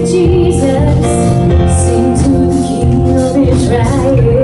like this, having you just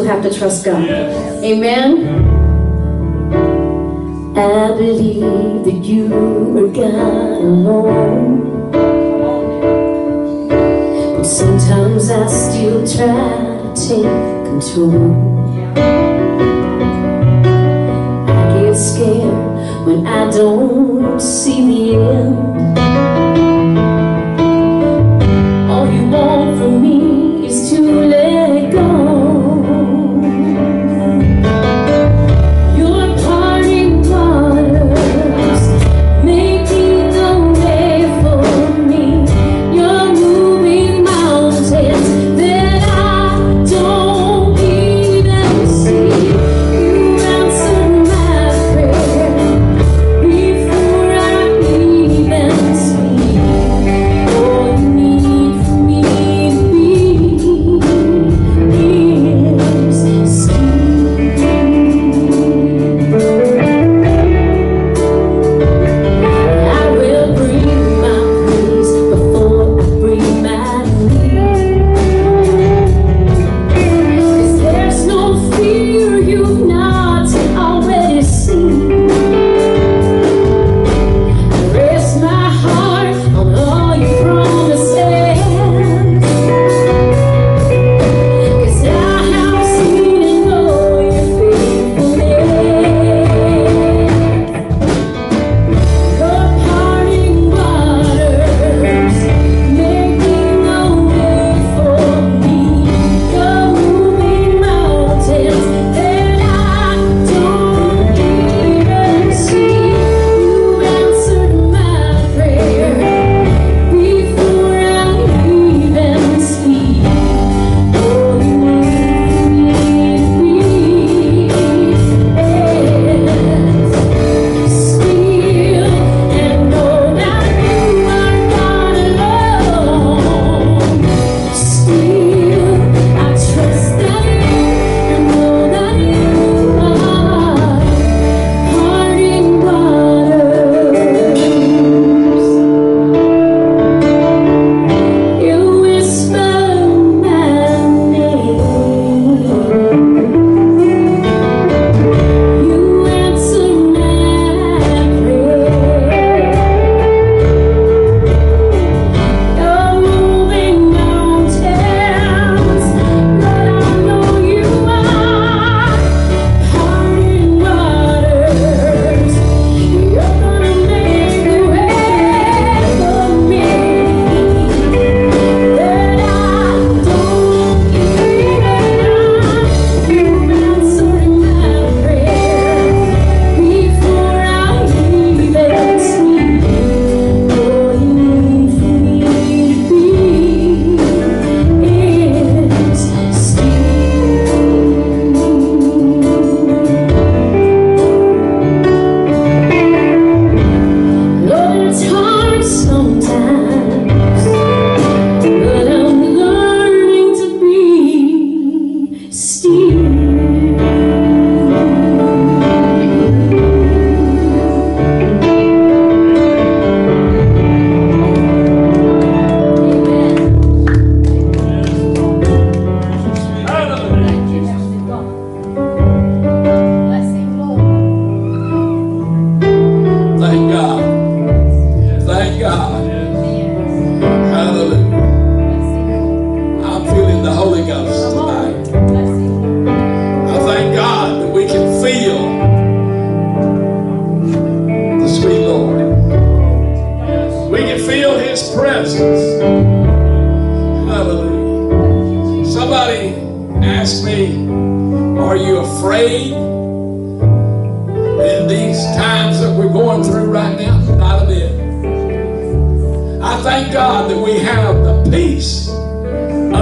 who have to trust God. Yes. Amen. I believe that you are God alone. But sometimes I still try to take control. I get scared when I don't see the end.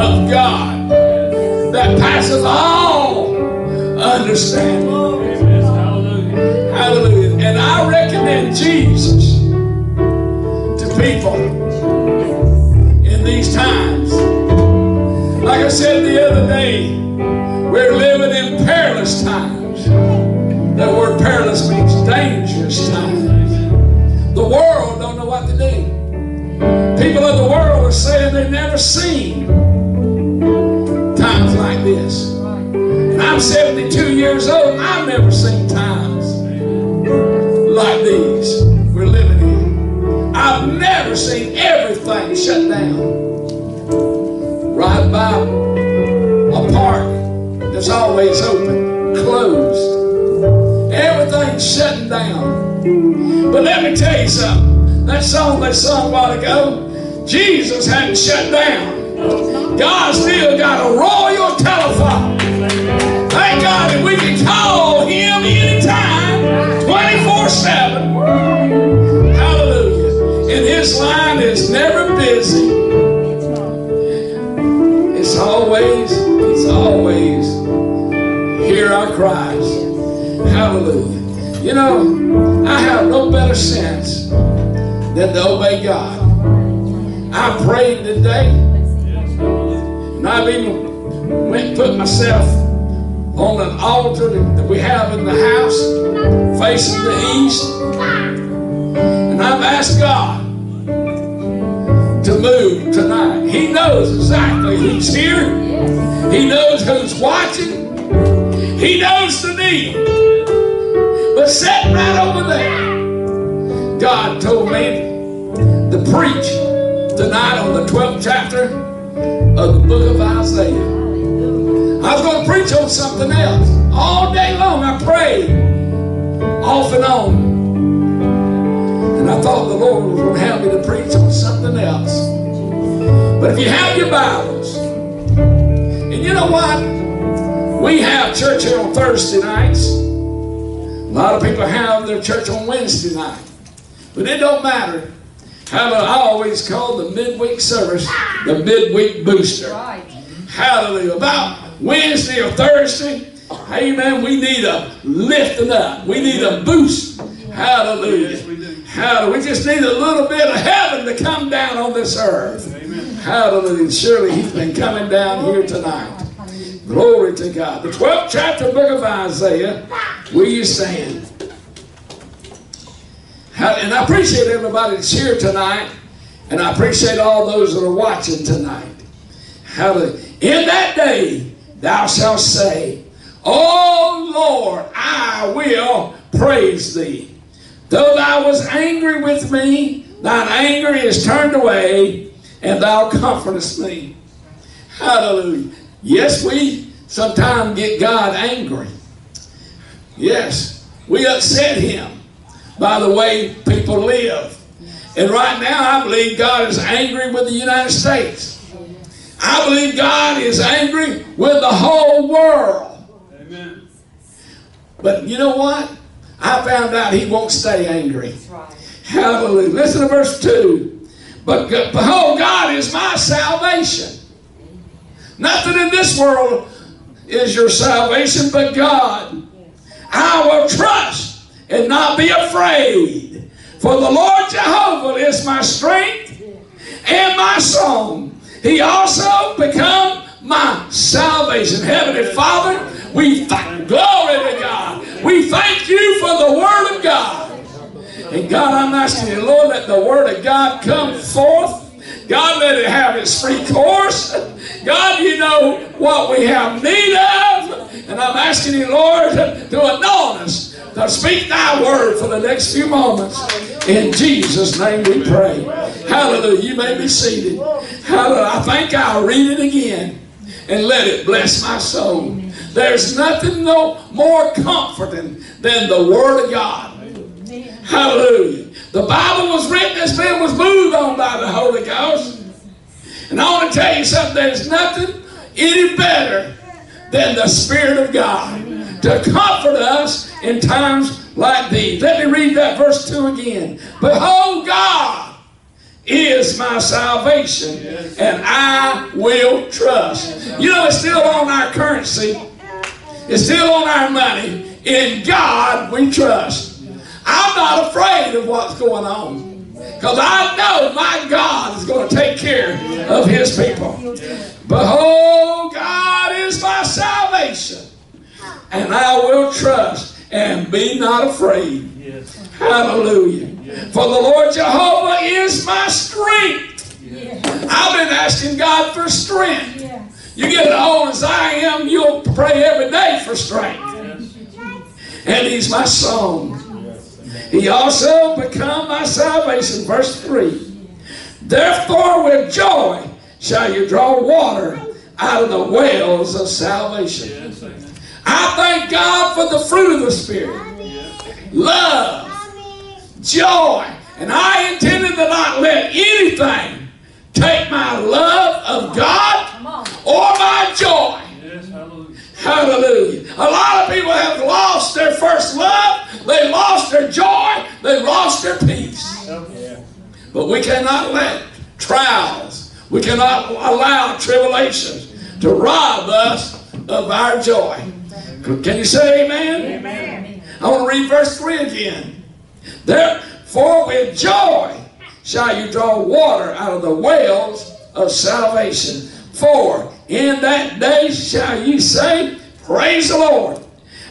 Of God that passes all understanding. Hallelujah. Hallelujah. And I recommend Jesus to people in these times. Like I said the other day, we're living in perilous times. That word perilous means dangerous times. The world don't know what to do. People of the world are saying they've never seen like this. And I'm 72 years old. I've never seen times like these we're living in. I've never seen everything shut down. Right by a park that's always open, closed. Everything's shutting down. But let me tell you something. That song they sung a while ago, Jesus hadn't shut down. God still got a royal telephone. Thank God that we can call Him anytime, 24 7. Hallelujah. And His line is never busy. It's always, it's always hear our cries. Hallelujah. You know, I have no better sense than to obey God. I prayed today, I've even went put myself on an altar that we have in the house facing the east. And I've asked God to move tonight. He knows exactly who's here. He knows who's watching. He knows the need. But sitting right over there, God told me to preach tonight on the 12th chapter of the book of Isaiah. I was going to preach on something else. All day long I prayed, off and on. And I thought the Lord was going to have me to preach on something else. But if you have your Bibles, and you know what? We have church here on Thursday nights. A lot of people have their church on Wednesday night. But it don't matter. How I always call the midweek service the midweek booster. Hallelujah. About Wednesday or Thursday, amen, we need a lifting up. We need a boost. Hallelujah. Hallelujah. We just need a little bit of heaven to come down on this earth. Hallelujah. Surely he's been coming down here tonight. Glory to God. The 12th chapter book of Isaiah. Will you stand? And I appreciate everybody that's here tonight. And I appreciate all those that are watching tonight. Hallelujah. In that day, thou shalt say, Oh Lord, I will praise thee. Though thou was angry with me, thine anger is turned away, and thou comfortest me. Hallelujah. Yes, we sometimes get God angry. Yes, we upset him by the way people live. And right now, I believe God is angry with the United States. I believe God is angry with the whole world. Amen. But you know what? I found out he won't stay angry. Hallelujah. Listen to verse 2. But behold, God is my salvation. Nothing in this world is your salvation but God. I will trust and not be afraid. For the Lord Jehovah is my strength and my song. He also become my salvation. Heavenly Father, we thank glory to God. We thank you for the Word of God. And God, I'm asking you, Lord, let the Word of God come forth. God, let it have its free course. God, you know what we have need of. And I'm asking you, Lord, to anoint us to speak thy word for the next few moments. In Jesus' name we pray. Hallelujah. You may be seated. Hallelujah. I think I'll read it again and let it bless my soul. There's nothing no more comforting than the Word of God. Hallelujah. The Bible was written as man was moved on by the Holy Ghost. And I want to tell you something, there's nothing any better than the Spirit of God to comfort us in times like these. Let me read that verse 2 again. Behold, God is my salvation, and I will trust. You know, it's still on our currency, it's still on our money. In God we trust. I'm not afraid of what's going on because I know my God is going to take care of his people. Behold, oh, God is my salvation, and I will trust and be not afraid. Hallelujah. For the Lord Jehovah is my strength. I've been asking God for strength. You get as old as I am, you'll pray every day for strength. And He's my song. He also become my salvation. Verse 3. Therefore with joy shall you draw water out of the wells of salvation. I thank God for the fruit of the Spirit. Love, joy. And I intended to not let anything take my love of God or my joy. Hallelujah. A lot of people have lost their first love, they lost their joy, they lost their peace. But we cannot let trials, we cannot allow tribulations to rob us of our joy. Can you say amen? Amen. I want to read verse 3 again. Therefore, with joy shall you draw water out of the wells of salvation. For in that day shall ye say, Praise the Lord.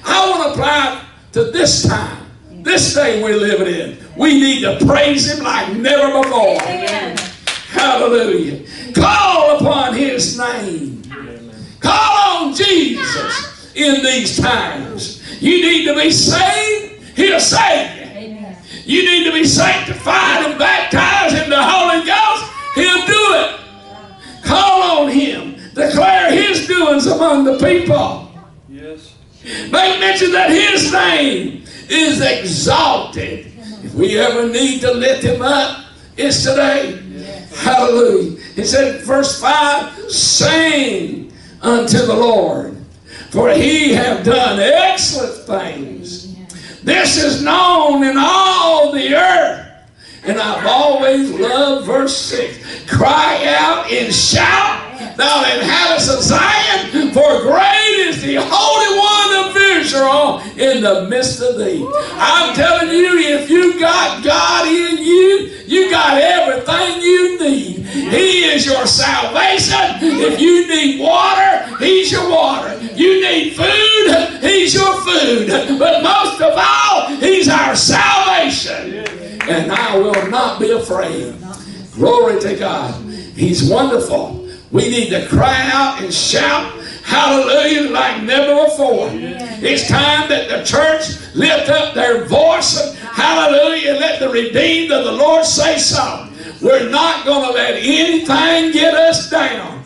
I want to apply to this time, this day we're living in. We need to praise Him like never before. Amen. Hallelujah. Call upon His name. Call on Jesus in these times. You need to be saved, He'll save you. You need to be sanctified and baptized in the Holy Ghost, He'll do it. Call on Him. Declare His doings among the people. Yes. Make mention that His name is exalted. If we ever need to lift Him up, it's today. Hallelujah. He said, verse 5 Sing unto the Lord, for He have done excellent things. This is known in all the earth. And I've always loved verse 6. Cry out and shout thou inhabitants of Zion, for great is the Holy One of Israel in the midst of thee. I'm telling you, if you got God in you, you got everything you need. He is your salvation. If you need water, He's your water. You need food, He's your food. But most of all, He's our salvation. And I will not be afraid. Glory to God. He's wonderful. We need to cry out and shout hallelujah like never before. It's time that the church lift up their voice and hallelujah. Let the redeemed of the Lord say so. We're not going to let anything get us down.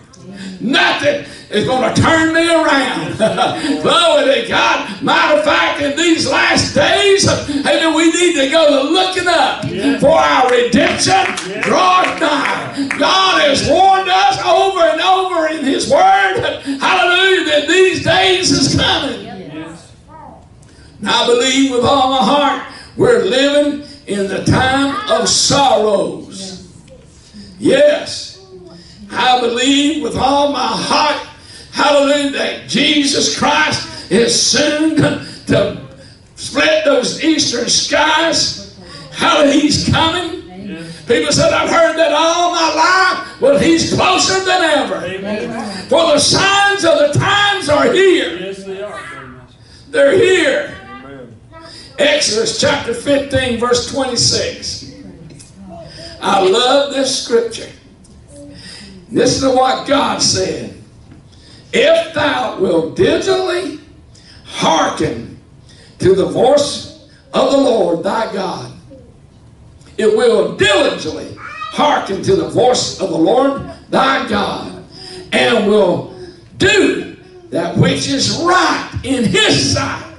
Nothing is going to turn me around. Glory to God. Matter of fact, in these last days, amen, we need to go looking up for our redemption draweth nigh. God has warned us over and over in His Word, hallelujah, that these days is coming. And I believe with all my heart we're living in the time of sorrows. Yes. I believe with all my heart, hallelujah, that Jesus Christ is soon to split those eastern skies. Hallelujah, He's coming. People said, I've heard that all my life. Well, He's closer than ever. Amen. For the signs of the times are here. Yes, they are. They're here. Amen. Exodus chapter 15, verse 26. I love this scripture. This is what God said. If thou wilt diligently hearken to the voice of the Lord thy God, it will diligently hearken to the voice of the Lord thy God, and will do that which is right in his sight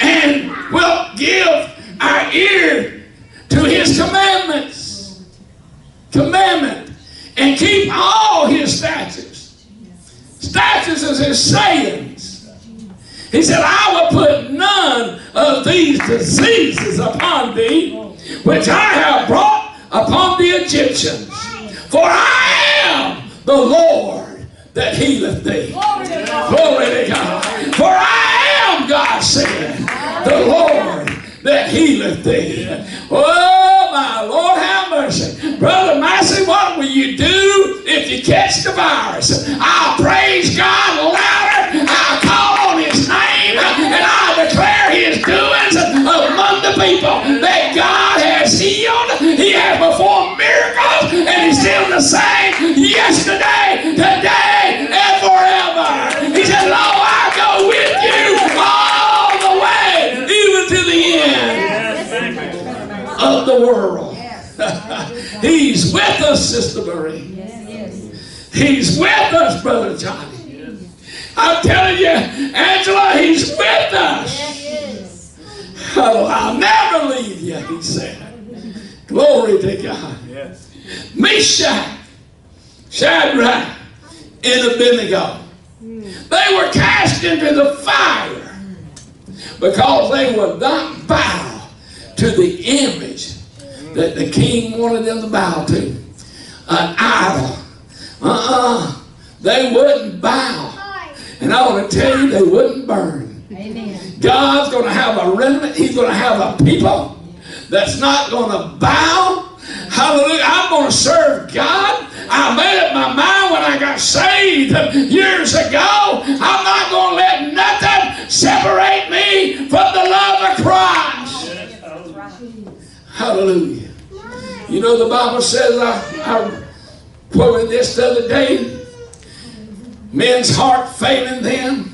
and will give our ear to his commandments. Commandment. And keep all his statutes. Statutes is his sayings. He said, I will put none of these diseases upon thee, which I have brought upon the Egyptians. For I am the Lord that healeth thee. Glory to God. For I am, God said, the Lord that healeth thee. Oh, my Lord, have mercy. Brother Massey, what will you do if you catch the virus? I'll praise God louder. The world. He's with us, Sister Marie. He's with us, Brother Johnny. I'm telling you, Angela, he's with us. Oh, I'll never leave you, he said. Glory to God. Meshach, Shadrach, and Abednego. They were cast into the fire because they would not bow to the image that the king wanted them to bow to. An idol. Uh-uh. They wouldn't bow. And I want to tell you, they wouldn't burn. Amen. God's going to have a remnant. He's going to have a people that's not going to bow. Hallelujah. I'm going to serve God. I made up my mind when I got saved years ago. I'm not going to let nothing separate me from the love of Christ. Hallelujah. You know, the Bible says, I, I quoted this the other day men's heart failing them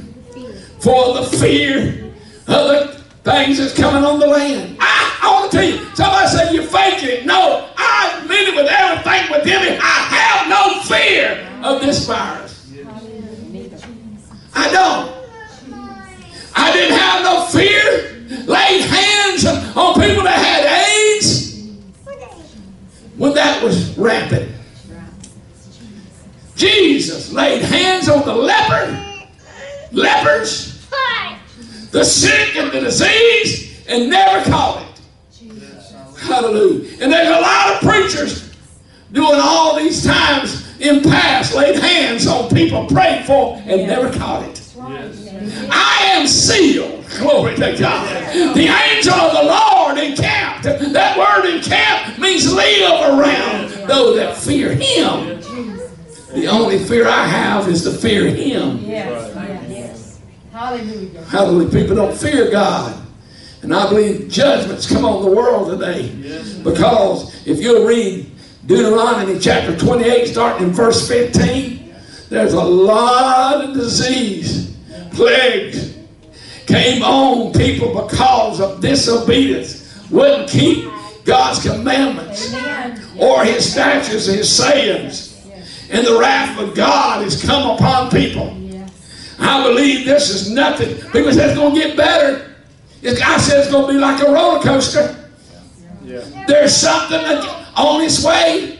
for the fear of the things that's coming on the land. I, I want to tell you, somebody said you're faking. No, I mean it with everything within me. I have no fear of this virus. I don't. I didn't have no fear. Laid hands on people that had AIDS when that was rampant. Jesus laid hands on the leper, lepers, the sick and the disease, and never caught it. Hallelujah. And there's a lot of preachers doing all these times in past, laid hands on people, prayed for, and never caught it. I am sealed. Glory to God. The angel of the Lord encamped. That word encamped means live around those that fear him. The only fear I have is to fear him. Yes, yes. Hallelujah. Hallelujah. People don't fear God. And I believe judgments come on the world today. Because if you'll read Deuteronomy chapter 28, starting in verse 15, there's a lot of disease, plagues came on people because of disobedience. Wouldn't keep God's commandments or his statutes, his sayings. And the wrath of God has come upon people. I believe this is nothing. People say it's going to get better. I said it's going to be like a roller coaster. There's something on its way.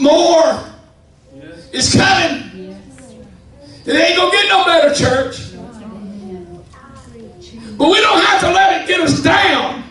More is coming. It ain't going to get no better, church. But we don't have to let it get us down.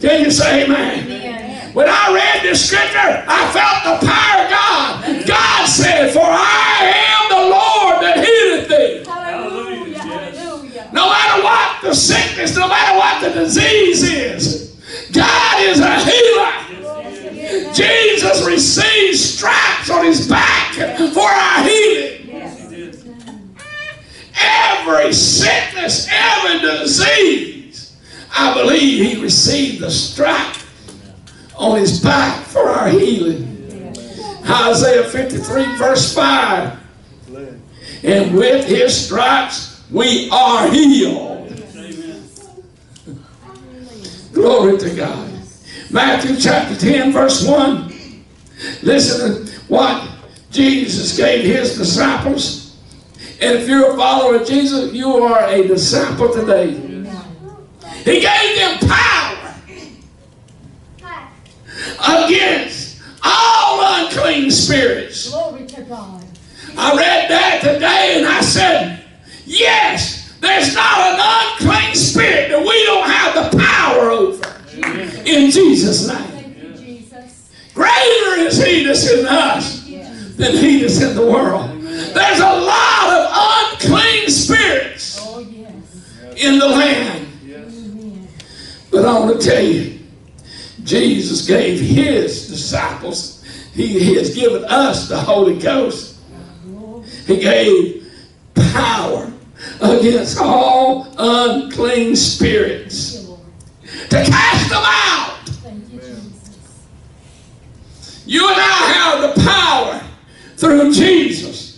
Can you say amen? When I read this scripture, I felt the power of God. God said, For I am the Lord that healeth thee. Hallelujah. Hallelujah. No matter what the sickness, no matter what the disease is, God is a healer. Jesus received stripes on his back for our healing. Every sickness, every disease, I believe he received the strike on his back for our healing. Isaiah 53, verse 5. And with his stripes we are healed. Glory to God. Matthew chapter 10, verse 1. Listen to what Jesus gave his disciples. And if you're a follower of Jesus, you are a disciple today. He gave them power against all unclean spirits. Glory to God. I read that today and I said, yes, there's not an unclean spirit that we don't have the power over. In Jesus' name. Greater is he that's in us than he that's in the world. There's a lot of unclean spirits in the land. But I want to tell you, Jesus gave his disciples, he, he has given us the Holy Ghost. He gave power against all unclean spirits to cast them out. You and I have the power through Jesus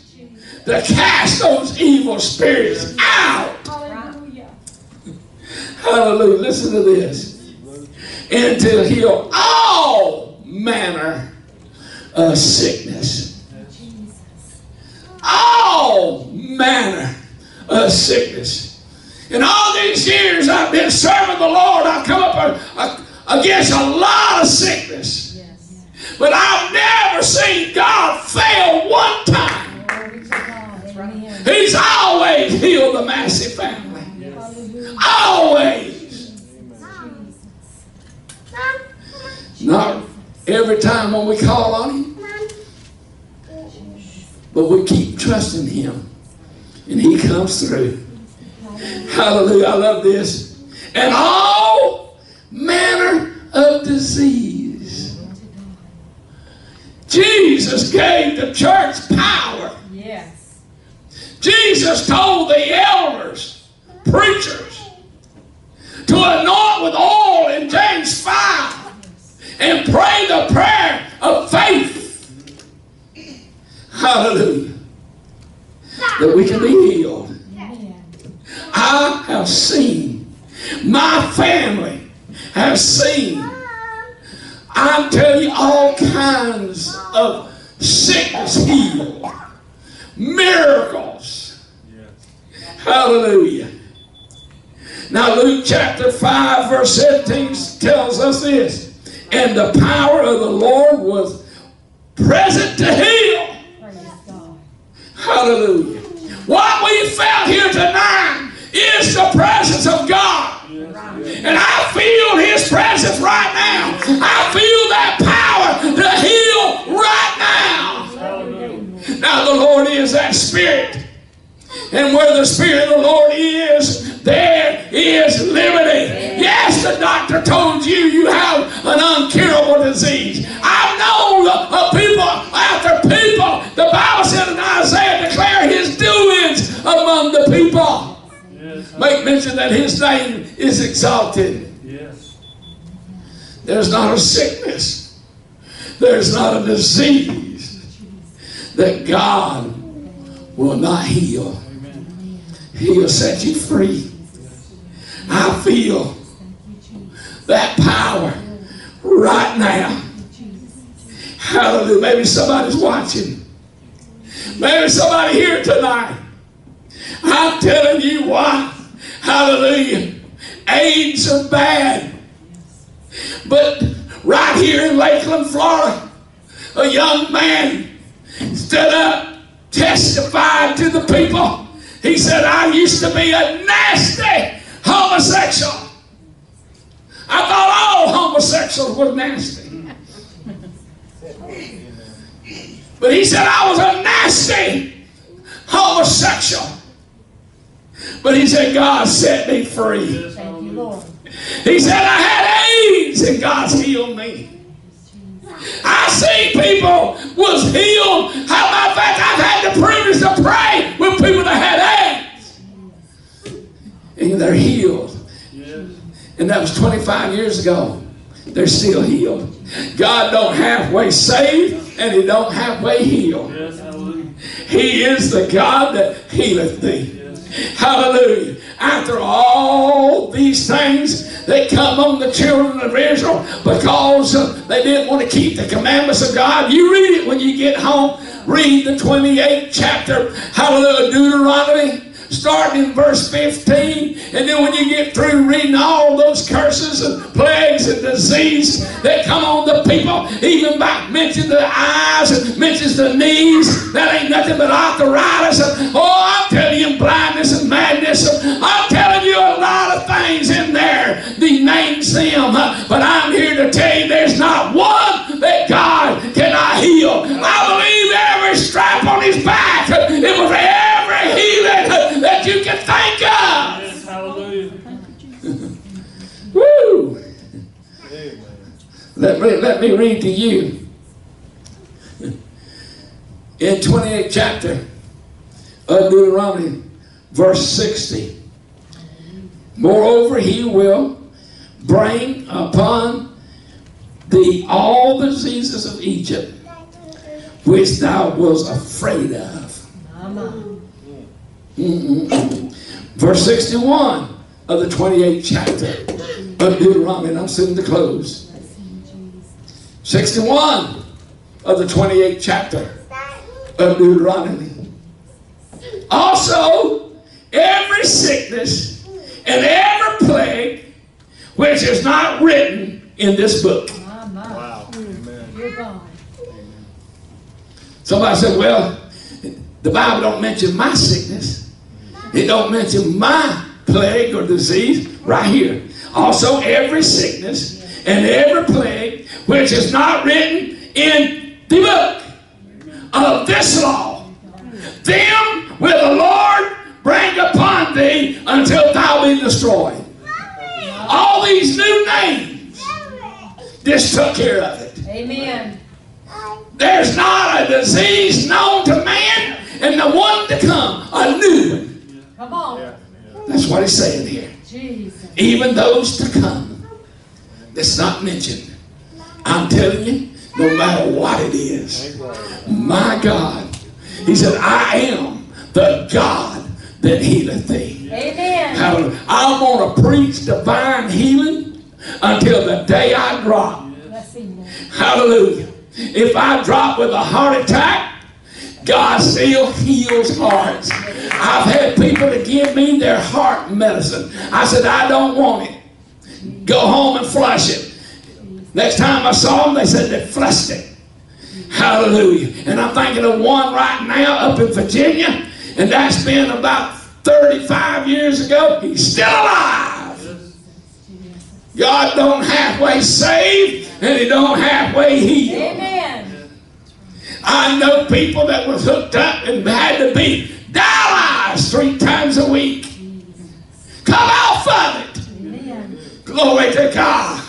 to cast those evil spirits out. Hallelujah. Hallelujah. Listen to this. And to heal all manner of sickness. All manner of sickness. In all these years I've been serving the Lord, I've come up against a lot of sickness. But I've never seen God fail one time. He's always healed the Massey family. Always. Not every time when we call on Him. But we keep trusting Him. And He comes through. Hallelujah. I love this. And all manner of disease. Jesus gave the church power. Yes. Jesus told the elders, preachers, to anoint with oil in James 5 and pray the prayer of faith. Hallelujah. That we can be healed. I have seen, my family have seen, I'm telling you, all kinds of sickness healed, miracles. Hallelujah. Now, Luke chapter 5, verse 17 tells us this. And the power of the Lord was present to heal. Hallelujah. What we felt here tonight is the presence of God. And I feel His presence right now. I feel that power to heal right now. Now, the Lord is that Spirit. And where the Spirit of the Lord is, there is liberty. Yes, the doctor told you you have an uncurable disease. I know of people after people. The Bible said in Isaiah, declare his doings among the people. Yes. Make mention that his name is exalted. Yes. There's not a sickness. There's not a disease that God will not heal. He'll set you free. I feel that power right now. Hallelujah. Maybe somebody's watching. Maybe somebody here tonight. I'm telling you what. Hallelujah. AIDS are bad. But right here in Lakeland, Florida, a young man stood up, testified to the people. He said, I used to be a nasty homosexual. I thought all homosexuals were nasty. But he said, I was a nasty homosexual. But he said, God set me free. He said, I had AIDS and God's healed me. I see people was healed. How of fact, I've had the privilege to pray with people that had AIDS. And they're healed. And that was 25 years ago. They're still healed. God don't halfway save and he don't halfway heal. He is the God that healeth thee. Hallelujah. After all these things, they come on the children of Israel because uh, they didn't want to keep the commandments of God. You read it when you get home. Read the 28th chapter, hallelujah, Deuteronomy starting in verse 15. And then when you get through reading all those curses and plagues and disease that come on the people, even back mentions the eyes and mentions the knees, that ain't nothing but arthritis. Oh, I'm telling you, blindness and madness. I'm telling you a lot of things. Names them. Uh, but I'm here to tell you there's not one that God cannot heal. I believe every strap on his back, uh, it was every healing uh, that you can think of. Yes, hallelujah. Woo! Amen. Let me, let me read to you in 28th chapter of Deuteronomy, verse 60. Moreover, he will bring upon thee all the diseases of Egypt, which thou was afraid of. Mm-mm-mm. Verse 61 of the 28th chapter of Deuteronomy, and I'm sitting to close. 61 of the 28th chapter of Deuteronomy. Also, every sickness and every plague which is not written in this book. Wow. Amen. Somebody said, well, the Bible don't mention my sickness. It don't mention my plague or disease right here. Also, every sickness and every plague which is not written in the book of this law, them will the Lord bring upon thee until thou be destroyed. All these new names, this took care of it. Amen. There's not a disease known to man, and the one to come, a new one. Come on. That's what he's saying here. Jesus. Even those to come. That's not mentioned. I'm telling you, no matter what it is, my God, he said, I am the God that healeth thee. Amen. Hallelujah. I'm going to preach divine healing until the day I drop. Lord. Hallelujah. If I drop with a heart attack, God still heals hearts. I've had people to give me their heart medicine. I said, I don't want it. Go home and flush it. Next time I saw them, they said they flushed it. Hallelujah. And I'm thinking of one right now up in Virginia, and that's been about 35 years ago. He's still alive. God don't halfway save, and He don't halfway heal. Amen. I know people that was hooked up and had to be dialyzed three times a week. Come off of it. Amen. Glory to God.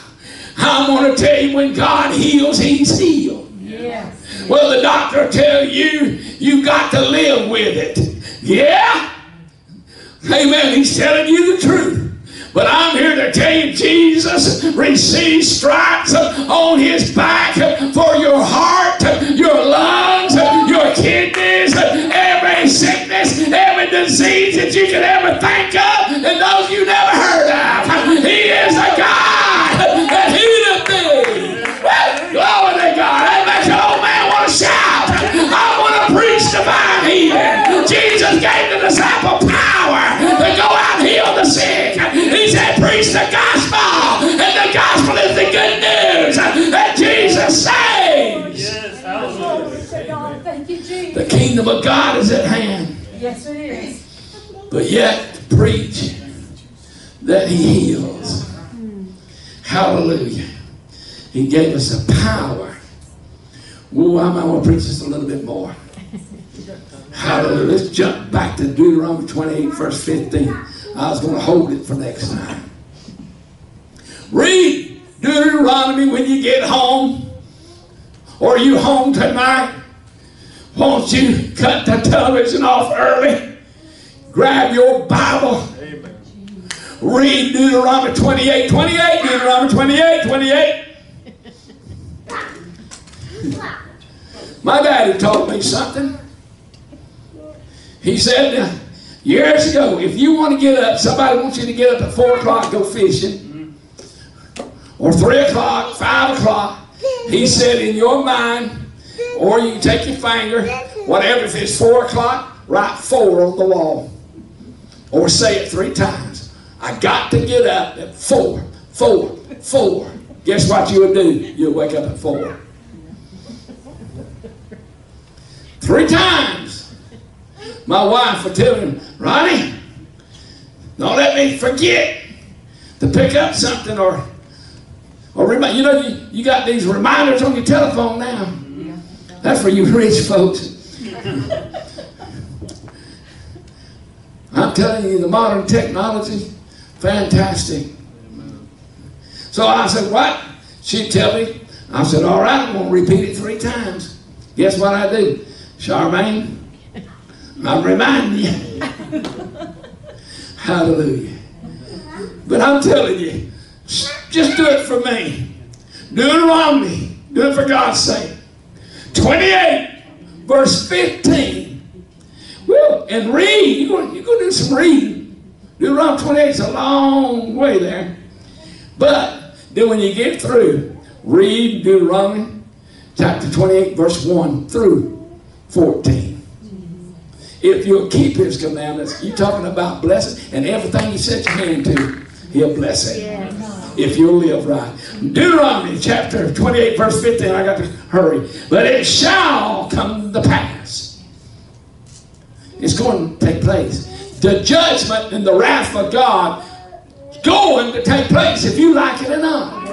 I'm going to tell you when God heals, He's healed. Yes. Well, the doctor tell you you got to live with it. Yeah? Amen. He's telling you the truth. But I'm here to tell you Jesus received stripes on his back for your heart, your lungs, your kidneys, every sickness, every disease that you could ever think of, and those you never heard of. He is a God that healeth thee. Glory to God. That makes an old man want to shout. I want to preach divine healing. Jesus gave the disciple power to go out and heal the sick. He said, preach the gospel. And the gospel is the good news that Jesus saves. Yes. Hallelujah. Thank you, Jesus. The kingdom of God is at hand. Yes, it is. But yet preach that he heals. Hallelujah. He gave us the power. Ooh, I might want to preach just a little bit more. Hallelujah. Let's jump back to Deuteronomy 28, verse 15. I was going to hold it for next time. Read Deuteronomy when you get home. Or you home tonight. Won't you cut the television off early? Grab your Bible. Amen. Read Deuteronomy 28, 28, Deuteronomy 28, 28. My daddy taught me something. He said years ago, if you want to get up, somebody wants you to get up at 4 o'clock, go fishing, or 3 o'clock, 5 o'clock. He said, in your mind, or you take your finger, whatever, if it's 4 o'clock, write 4 on the wall. Or say it three times. I got to get up at 4, 4, 4. Guess what you would do? You'll wake up at 4. Three times. My wife would tell him, Ronnie, don't let me forget to pick up something or or remind you know you, you got these reminders on your telephone now. That's for you rich folks. I'm telling you, the modern technology, fantastic. So I said, what? She'd tell me, I said, all right, I'm going to repeat it three times. Guess what I do? Charmaine, I'm reminding you. Hallelujah. But I'm telling you, just do it for me. Deuteronomy, do it for God's sake. 28, verse 15. Well, and read. You're going, to do some reading. Deuteronomy 28 is a long way there. But then when you get through, read Deuteronomy chapter 28, verse 1 through 14. If you'll keep his commandments, you're talking about blessing, and everything you set your hand to, he'll bless it. If you'll live right. Deuteronomy chapter 28, verse 15, I got to hurry. But it shall come to pass. It's going to take place. The judgment and the wrath of God is going to take place if you like it or not.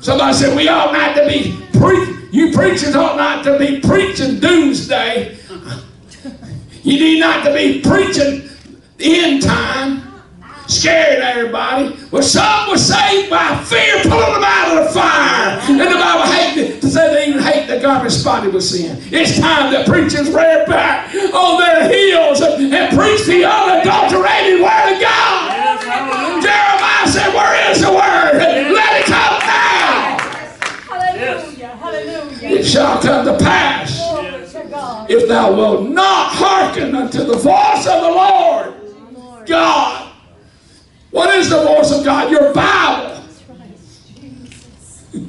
Somebody said we ought not to be pre- you preachers ought not to be preaching doomsday. You need not to be preaching end time, scaring everybody. Well, some were saved by fear, pulling them out of the fire. And the Bible hated to say they even hate the garment spotted with sin. It's time that preachers rear back on their heels and, and preach the unadulterated word of God. Jeremiah said, Where is the word? Let it come now. Hallelujah. Hallelujah. It shall come to pass Glory to God. If thou wilt not hearken unto the voice of the Lord God. What is the voice of God? Your Bible.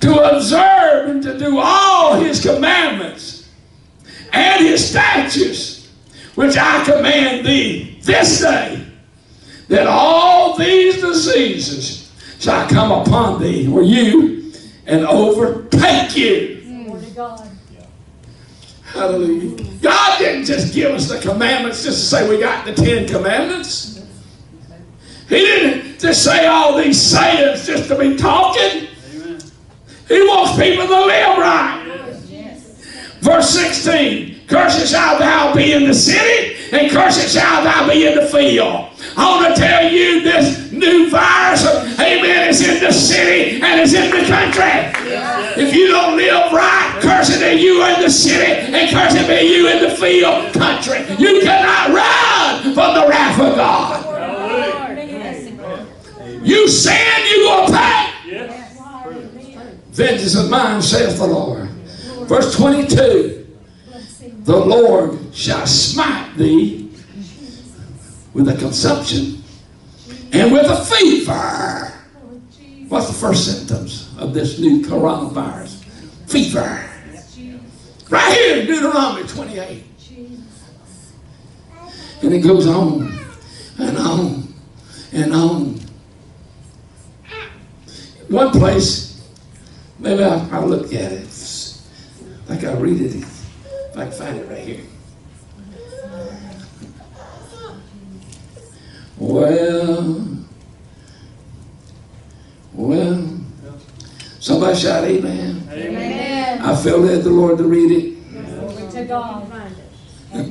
To observe and to do all his commandments and his statutes, which I command thee this day, that all these diseases shall come upon thee, or you, and overtake you. Hallelujah. God didn't just give us the commandments just to say we got the Ten Commandments. He didn't just say all these sayings just to be talking. He wants people to live right. Verse 16 Cursed shall thou be in the city, and cursed shall thou be in the field. I want to tell you this new virus, amen, is in the city and is in the country. If you don't live right, cursed be you in the city, and cursed be you in the field country. You cannot run from the wrath of God. You sin, you gonna pay. Vengeance of mine, saith the Lord. Verse 22 The Lord shall smite thee with a consumption and with a fever. What's the first symptoms of this new coronavirus? Fever. Right here in Deuteronomy 28. And it goes on and on and on. One place, maybe I'll, I'll look at it. Like I read it, if I can find it right here. Well, well, somebody shout amen. Amen. I felt led the Lord to read it. Glory to God.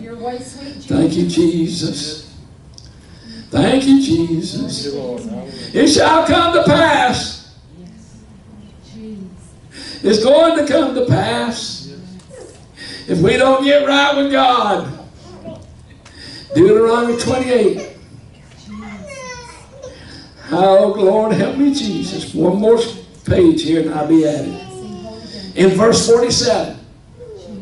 Your way, sweet Jesus. Thank you, Jesus. Thank you, Jesus. It shall come to pass. It's going to come to pass. If we don't get right with God. Deuteronomy 28. Oh, Lord, help me, Jesus. One more page here and I'll be at it. In verse 47.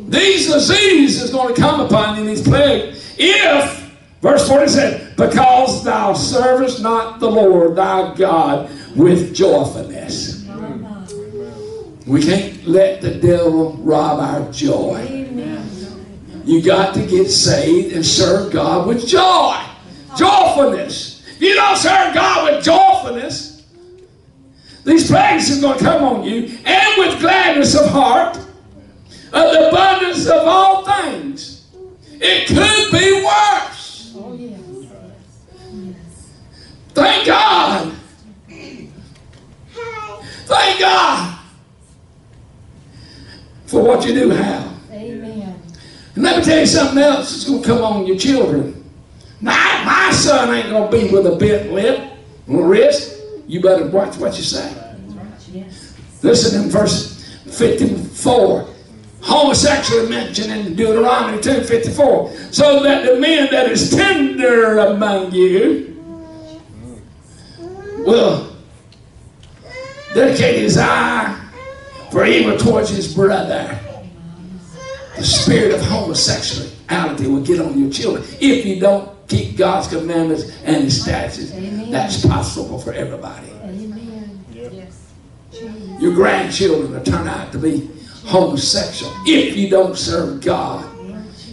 These diseases is going to come upon you, these plagues, if, verse 47, because thou servest not the Lord thy God with joyfulness. We can't let the devil rob our joy. You got to get saved and serve God with joy. Joyfulness. If you don't serve God with joyfulness, these plagues are going to come on you, and with gladness of heart, of the abundance of all things. It could be worse. Oh, yes. Thank God. Thank God for what you do have. Amen. And let me tell you something else that's going to come on your children. My, my son ain't going to be with a bent lip or wrist. You better watch what you say. Listen in verse 54. Homosexual mentioned in Deuteronomy 2 54. So that the man that is tender among you will dedicate his eye for evil towards his brother. The spirit of homosexuality will get on your children if you don't keep God's commandments and his statutes. Amen. That's possible for everybody. Amen. Yes. Jesus. Your grandchildren will turn out to be homosexual if you don't serve God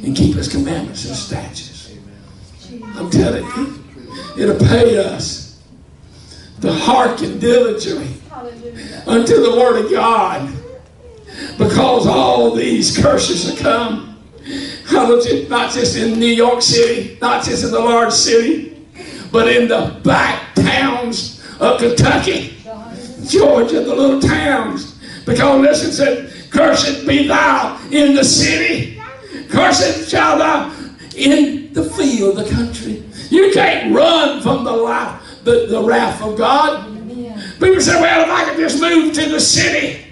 and keep his commandments and statutes. I'm telling you, it'll pay us to hearken diligently unto the word of God because all these curses have come. Not just in New York City, not just in the large city, but in the back towns of Kentucky. Georgia, the little towns. Because listen, said, Cursed be thou in the city, cursed shall thou in the field, the country. You can't run from the life, the, the wrath of God. People say, well, if I could just move to the city.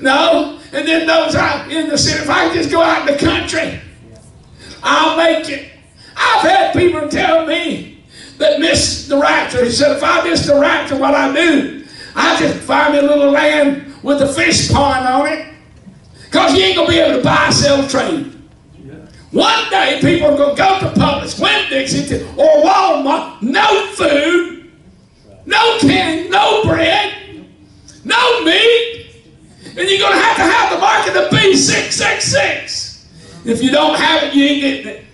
No, and then those out in the city, if I just go out in the country, I'll make it. I've had people tell me that miss the rapture. He said, if I miss the rapture, what I do, I just find me a little land with a fish pond on it. Because you ain't going to be able to buy, sell, trade. One day people are going to go to Publix, Winn-Dixie, or Walmart, no food, no can, no bread, no meat, and you're going to have to have the mark of the B666. If you don't have it, you ain't getting it.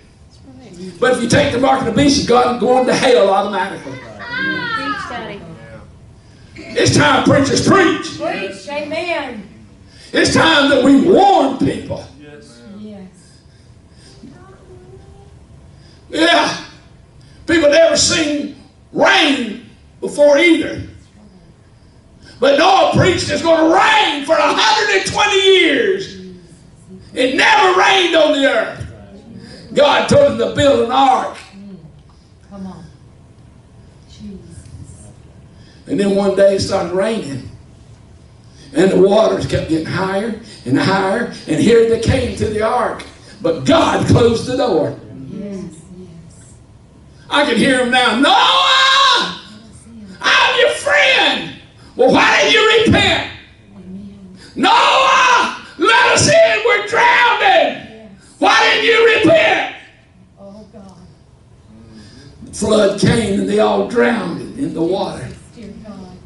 But if you take the mark of the beast, you're going going to hell automatically. It's time preachers preach. Preach. Amen. It's time that we warn people. Yes. Yeah. People never seen rain before either. But Noah preached it's going to rain for 120 years. It never rained on the earth. God told him to build an ark. Come on. Jesus. And then one day it started raining. And the waters kept getting higher and higher. And here they came to the ark. But God closed the door. Yes. Yes. I can hear him now. Noah! I'm your friend. Well, why did you repent? Noah! Let us in. We're drowning. Why didn't you repent? Oh God. The flood came and they all drowned in the water. Dear God.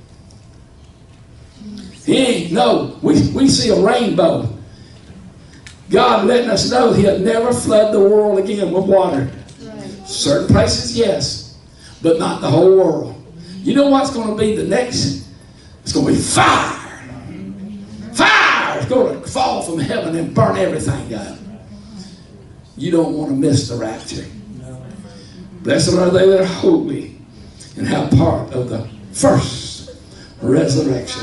He ain't, no, we, we see a rainbow. God letting us know he'll never flood the world again with water. Right. Certain places, yes, but not the whole world. You know what's going to be the next? It's going to be fire. Fire is going to fall from heaven and burn everything up. You don't want to miss the rapture. Blessed are they that are holy and have part of the first resurrection.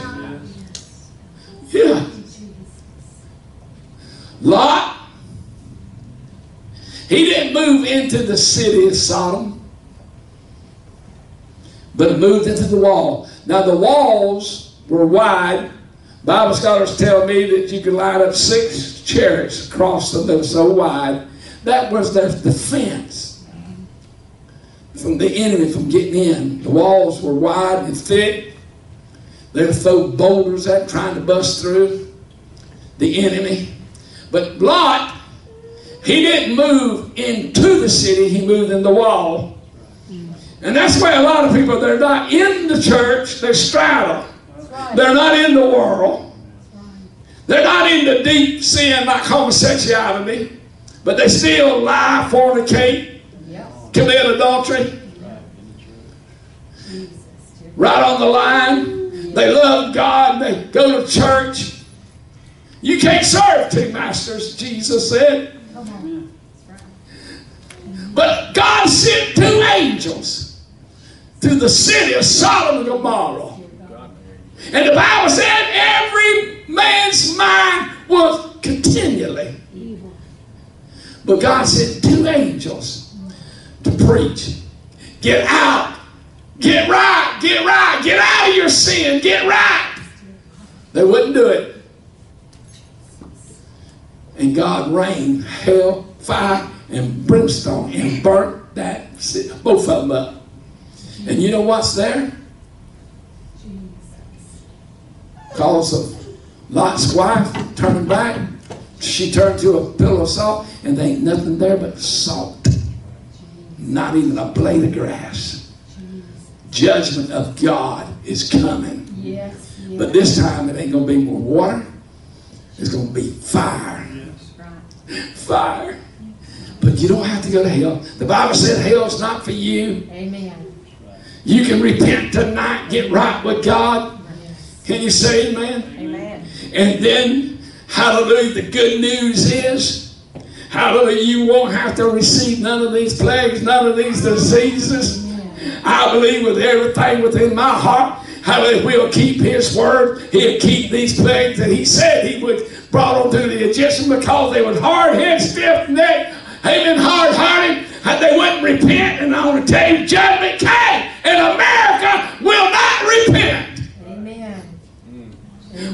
Yeah. Lot, he didn't move into the city of Sodom, but moved into the wall. Now the walls were wide. Bible scholars tell me that you could line up six chariots across them that were so wide. That was their defense from the enemy from getting in. The walls were wide and thick. They would throw boulders at trying to bust through the enemy. But Lot, he didn't move into the city, he moved in the wall. And that's why a lot of people, they're not in the church, they're straddle. They're not in the world. They're not in the deep sin like homosexuality, but they still lie, fornicate, Yes. commit adultery. Dear Right on the line. They love God, they go to church. You can't serve two masters, Jesus said. But God sent two angels to the city of Sodom and Gomorrah. And the Bible said every man's mind was continually. But God sent two angels to preach. Get out. Get right. Get right. Get out of your sin. Get right. They wouldn't do it. And God rained hell, fire, and brimstone and burnt that city, both of them up. And you know what's there? Jesus. Cause of Lot's wife turning back. She turned to a pillow of salt, and there ain't nothing there but salt. Not even a blade of grass. Judgment of God is coming. Yes, yes. But this time it ain't going to be more water. It's going to be fire. Right. Fire. But you don't have to go to hell. The Bible said hell's not for you. Amen. You can repent tonight, get right with God. Can you say amen? Amen. And then, hallelujah, the good news is, hallelujah, you won't have to receive none of these plagues, none of these diseases. I believe with everything within my heart, hallelujah, we'll keep his word. He'll keep these plagues that he said he would brought them to the Egyptians because they was hard-headed, stiff-necked, amen, hard-hearted, and they wouldn't repent. And I want to tell you, judgment came, and America will not repent. Amen.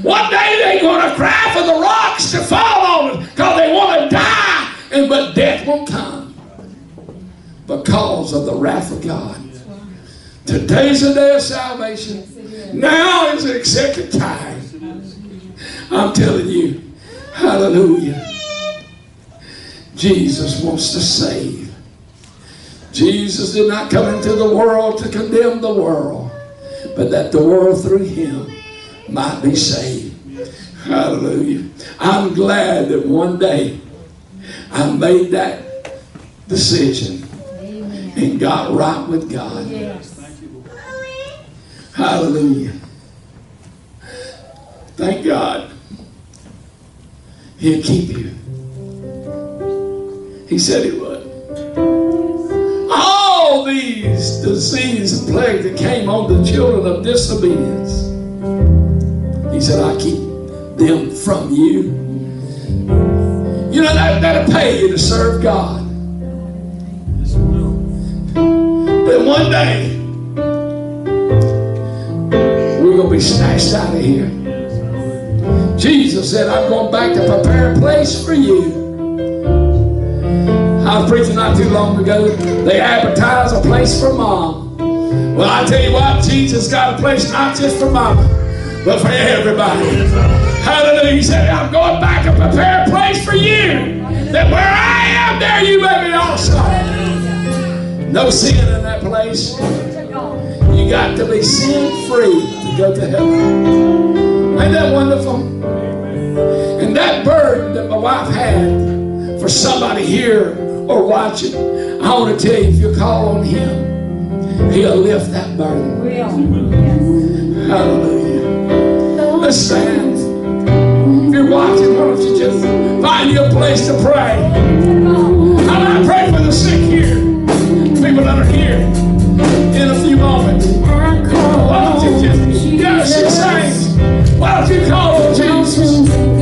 One day they're going to cry for the rocks to fall on us because they want to die, and but death won't come because of the wrath of God. Today's the day of salvation. Now is the accepted time. I'm telling you, hallelujah. Jesus wants to save. Jesus did not come into the world to condemn the world, but that the world through him might be saved. Hallelujah. I'm glad that one day I made that decision Amen. and got right with God. Yes. Hallelujah. Thank God. He'll keep you. He said he would. These diseases and plagues that came on the children of disobedience. He said, I keep them from you. You know, that, that'll pay you to serve God. Then one day, we're going to be snatched out of here. Jesus said, I'm going back to prepare a place for you. I was preaching not too long ago. They advertise a place for mom. Well, I tell you what, Jesus got a place not just for mama, but for everybody. Hallelujah. He said, I'm going back and prepare a place for you. That where I am, there you may be also. No sin in that place. You got to be sin free to go to heaven. Ain't that wonderful? And that burden that my wife had for somebody here or watching, I want to tell you, if you call on him, he'll lift that burden. Will. Yes. Hallelujah. Let's stand. If you're watching, why don't you just find you a place to pray? And I pray for the sick here, people that are here in a few moments. Why don't you just, yes, you saints, why don't you call on Jesus?